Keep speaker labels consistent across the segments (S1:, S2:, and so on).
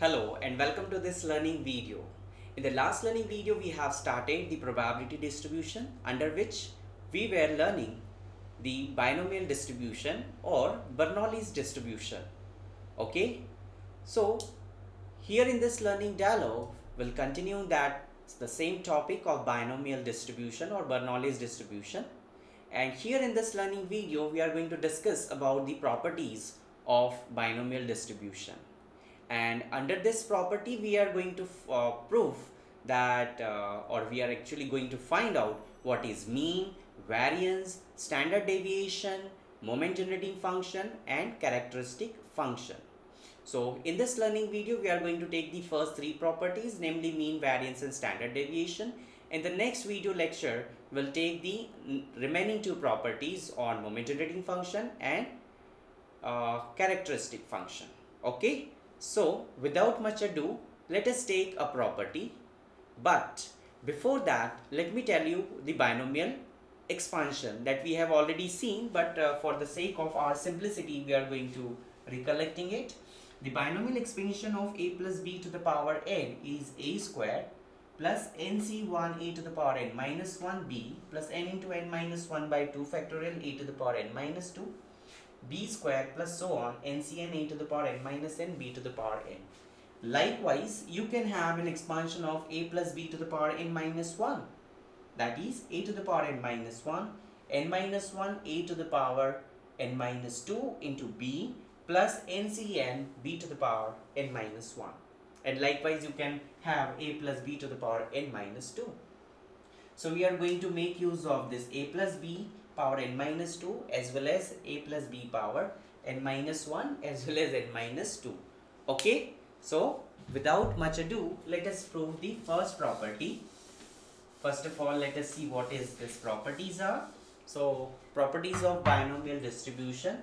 S1: Hello and welcome to this learning video. In the last learning video we have started the probability distribution under which we were learning the binomial distribution or Bernoulli's distribution. Okay. So here in this learning dialogue we'll continue that the same topic of binomial distribution or Bernoulli's distribution and here in this learning video we are going to discuss about the properties of binomial distribution and under this property we are going to uh, prove that uh, or we are actually going to find out what is mean variance standard deviation moment generating function and characteristic function. So in this learning video we are going to take the first three properties namely mean variance and standard deviation. In the next video lecture we'll take the remaining two properties on moment generating function and uh, characteristic function. Okay so without much ado, let us take a property. But before that, let me tell you the binomial expansion that we have already seen but uh, for the sake of our simplicity we are going to recollecting it. The binomial expansion of a plus b to the power n is a square plus nc1 a to the power n minus 1b plus n into n minus 1 by 2 factorial a to the power n minus 2 b square plus so on ncn a to the power n minus n b to the power n. Likewise, you can have an expansion of a plus b to the power n minus 1. That is a to the power n minus 1, n minus 1 a to the power n minus 2 into b plus ncn b to the power n minus 1. And likewise, you can have a plus b to the power n minus 2. So we are going to make use of this a plus b power n minus 2 as well as a plus b power n minus 1 as well as n minus 2 okay? So without much ado let us prove the first property. First of all let us see what is this properties are. So properties of binomial distribution.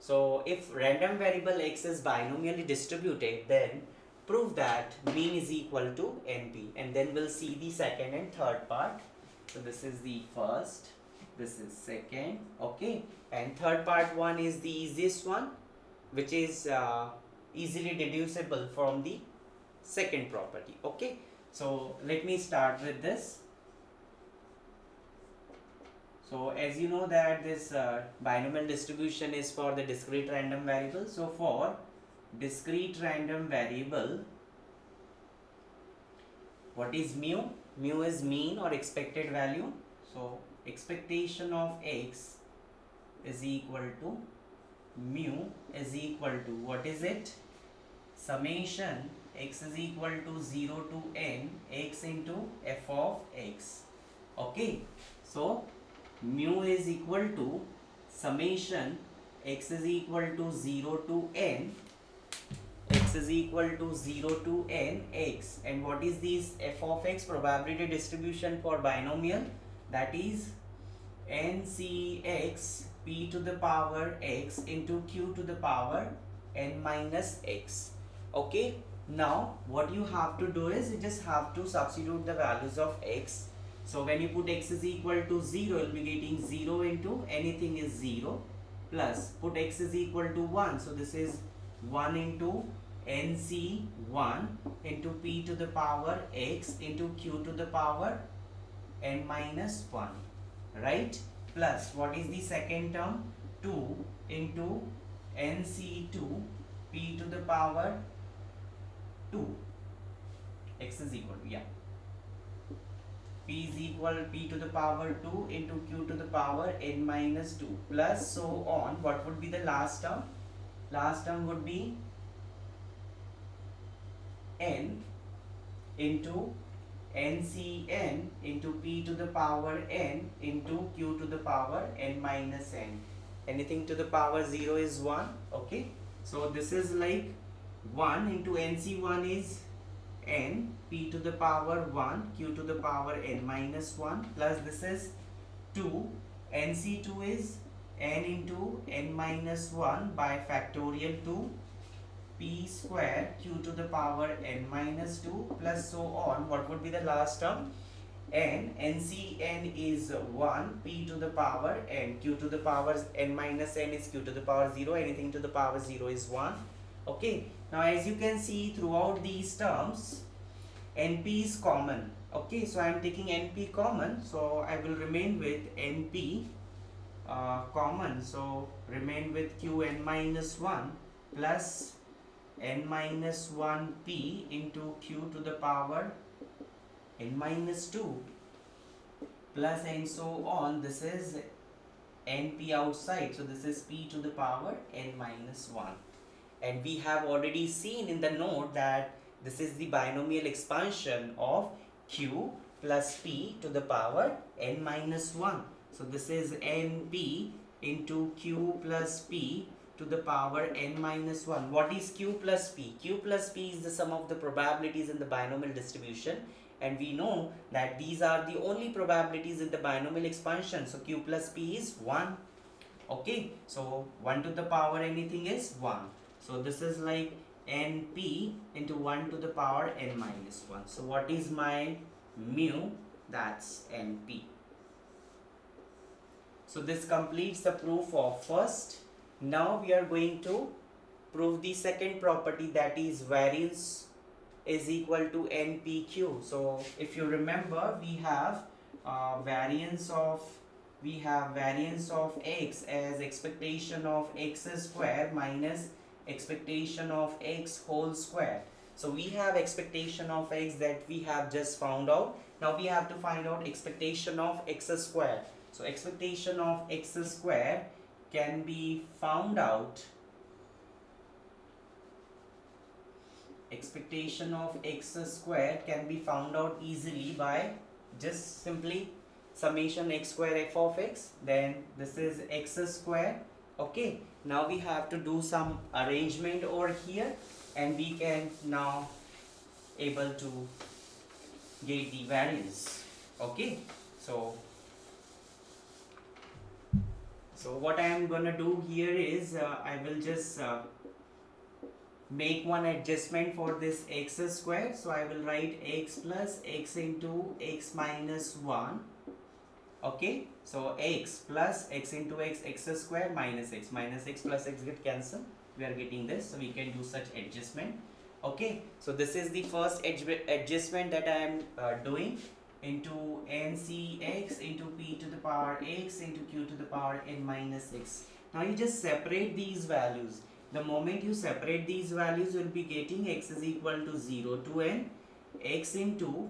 S1: So if random variable x is binomially distributed then prove that mean is equal to np and then we'll see the second and third part. So this is the first this is second okay. And third part one is the easiest one which is uh, easily deducible from the second property okay. So let me start with this. So as you know that this uh, binomial distribution is for the discrete random variable. So for discrete random variable what is mu? Mu is mean or expected value. So expectation of x is equal to mu is equal to what is it? Summation x is equal to 0 to n x into f of x. Okay so mu is equal to summation x is equal to 0 to n x is equal to 0 to n x. And what is this f of x? Probability distribution for binomial that is ncx p to the power x into q to the power n minus x. Okay? Now what you have to do is you just have to substitute the values of x. So when you put x is equal to 0 you'll be getting 0 into anything is 0 plus put x is equal to 1 so this is 1 into nc1 into p to the power x into q to the power n minus 1 right? Plus what is the second term? 2 into nc2 p to the power 2 x is equal to yeah. P is equal p to the power 2 into q to the power n minus 2 plus so on what would be the last term? Last term would be n into ncn into p to the power n into q to the power n minus n. Anything to the power 0 is 1 okay? So this is like 1 into nc1 is n p to the power 1 q to the power n minus 1 plus this is 2 nc2 is n into n minus 1 by factorial 2 p square q to the power n minus 2 plus so on what would be the last term? N ncn is 1 p to the power n q to the power n minus n is q to the power 0 anything to the power 0 is 1 okay? Now as you can see throughout these terms np is common okay? So i am taking np common so i will remain with np uh, common. So remain with qn minus 1 plus n minus 1 p into q to the power n minus 2 plus and so on. This is np outside. So this is p to the power n minus 1 and we have already seen in the note that this is the binomial expansion of q plus p to the power n minus 1 so this is np into q plus p to the power n minus 1 what is q plus p? q plus p is the sum of the probabilities in the binomial distribution. And we know that these are the only probabilities in the binomial expansion. So q plus p is 1 okay. So 1 to the power anything is 1 so this is like np into 1 to the power n minus 1 so what is my mu? That's np so this completes the proof of first now we are going to prove the second property that is variance is equal to NPQ. So if you remember, we have uh, variance of we have variance of x as expectation of x square minus expectation of x whole square. So we have expectation of x that we have just found out. Now we have to find out expectation of x square. So expectation of x square can be found out expectation of x squared can be found out easily by just simply summation x square f of x then this is x square. Okay now we have to do some arrangement over here and we can now able to get the variance. Okay so so what I am gonna do here is uh, I will just uh, make one adjustment for this x square. So I will write x plus x into x minus 1 okay? So x plus x into x x square minus x. Minus x plus x get cancelled. We are getting this so we can do such adjustment. Okay? So this is the first adjustment that I am uh, doing into ncx into p to the power x into q to the power n minus x. Now you just separate these values. The moment you separate these values you will be getting x is equal to 0 to n. X into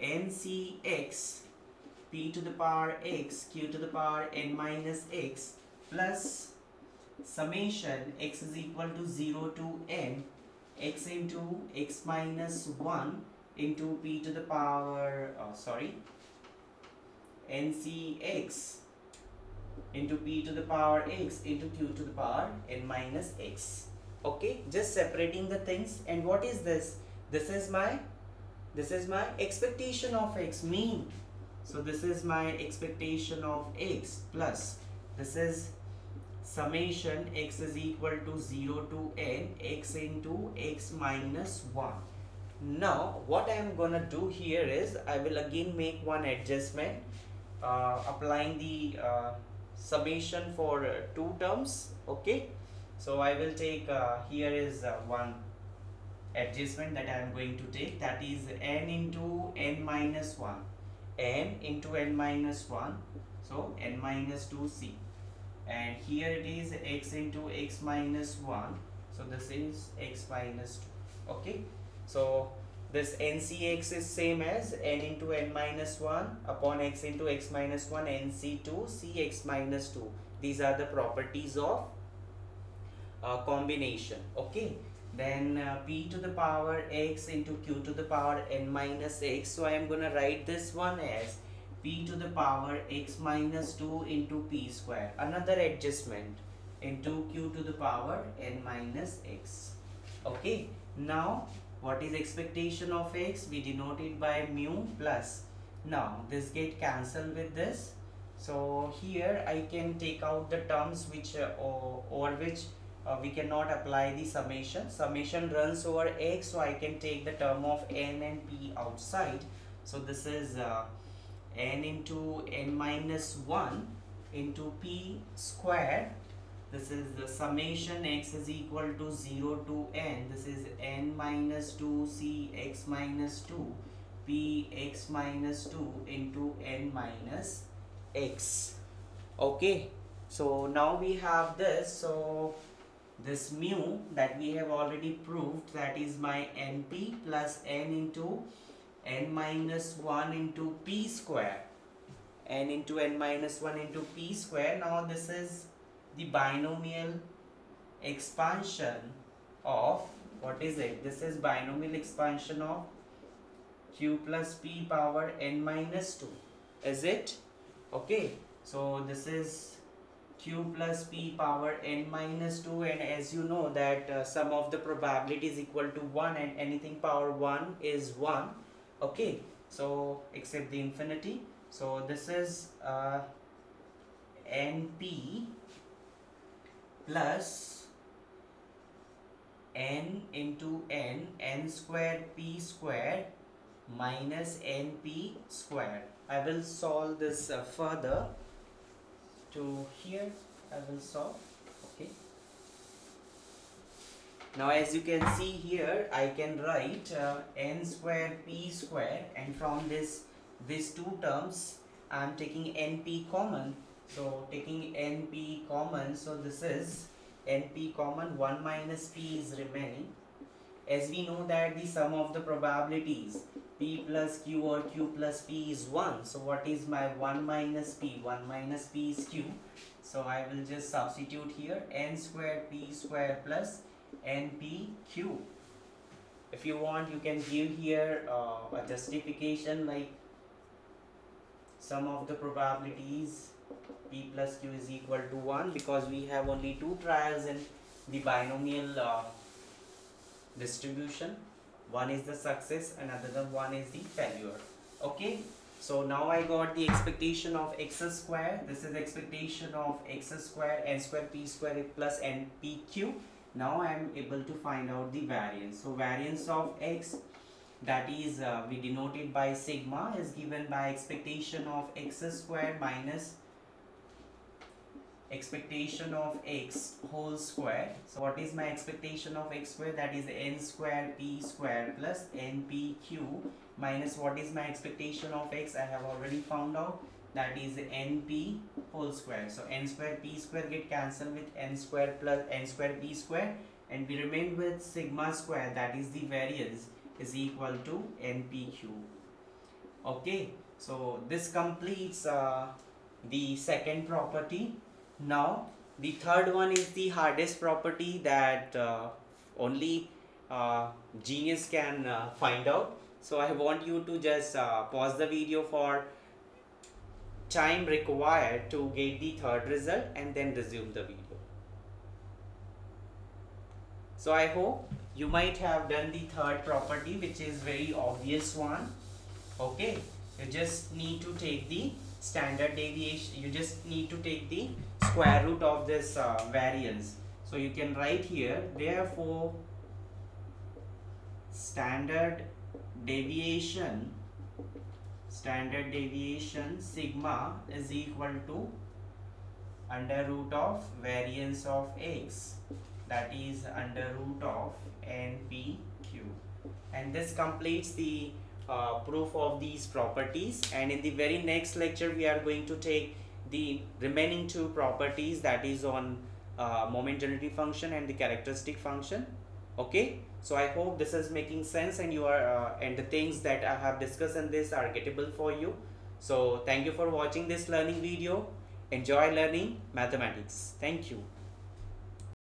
S1: ncx p to the power x q to the power n minus x plus summation x is equal to 0 to n. X into x minus 1 into p to the power oh, sorry ncx into p to the power x into q to the power n minus x. Okay just separating the things. And what is this? This is my this is my expectation of x. Mean. So this is my expectation of x plus this is summation. X is equal to 0 to n. X into x minus 1 now what I am gonna do here is I will again make one adjustment uh, applying the uh, summation for uh, two terms okay? So I will take uh, here is uh, one adjustment that I am going to take that is n into n minus 1 n into n minus 1 so n minus 2c and here it is x into x minus 1 so this is x minus 2 okay so this ncx is same as n into n minus 1 upon x into x minus 1 nc2 cx minus 2 these are the properties of uh, combination. Okay? Then uh, p to the power x into q to the power n minus x. So i am gonna write this one as p to the power x minus 2 into p square. Another adjustment into q to the power n minus x. Okay? Now what is expectation of x? We denote it by mu plus. Now this get cancelled with this. So here I can take out the terms which uh, over which uh, we cannot apply the summation. Summation runs over x so I can take the term of n and p outside. So this is uh, n into n minus 1 into p square this is the summation x is equal to 0 to n. This is n minus 2 c x minus 2 p x minus 2 into n minus x. Okay? So now we have this. So this mu that we have already proved that is my np plus n into n minus 1 into p square. N into n minus 1 into p square. Now this is the binomial expansion of what is it? This is binomial expansion of q plus p power n minus 2 is it? Okay so this is q plus p power n minus 2 and as you know that uh, sum of the probability is equal to 1 and anything power 1 is 1 okay? So except the infinity. So this is uh, np plus n into n n square p square minus np square. I will solve this uh, further. To here I will solve okay. Now as you can see here I can write uh, n square p square and from this these two terms I am taking np common so taking NP common, so this is NP common 1 minus P is remaining. As we know that the sum of the probabilities P plus Q or Q plus P is 1. So what is my 1 minus P? 1 minus P is Q. So I will just substitute here n square P square plus NPQ. If you want you can give here uh, a justification like sum of the probabilities p plus q is equal to 1 because we have only two trials in the binomial uh, distribution. One is the success another one is the failure. Okay? So now I got the expectation of x square. This is expectation of x square n square p square plus n p q. Now I am able to find out the variance. So variance of x that is uh, we denoted by sigma is given by expectation of x square minus expectation of x whole square. So what is my expectation of x square? That is n square p square plus npq minus what is my expectation of x? I have already found out that is np whole square. So n square p square get cancelled with n square plus n square p square and we remain with sigma square. That is the variance is equal to npq okay. So this completes uh, the second property now the third one is the hardest property that uh, only uh, genius can uh, find out. So I want you to just uh, pause the video for time required to get the third result and then resume the video. So I hope you might have done the third property which is very obvious one. Okay, you just need to take the standard deviation you just need to take the square root of this uh, variance. So you can write here therefore standard deviation standard deviation sigma is equal to under root of variance of x. That is under root of npq and this completes the uh, proof of these properties. And in the very next lecture we are going to take the remaining two properties that is on uh, moment density function and the characteristic function okay? So i hope this is making sense and you are uh, and the things that i have discussed in this are gettable for you. So thank you for watching this learning video. Enjoy learning mathematics. Thank you